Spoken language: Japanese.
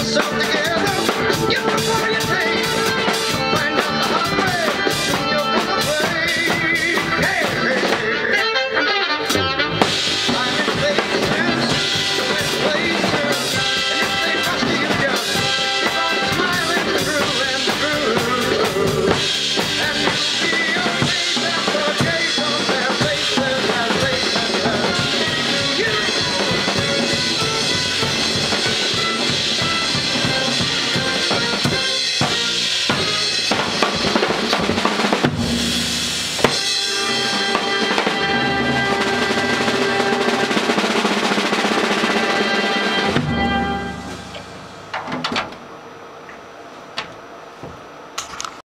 yourself together.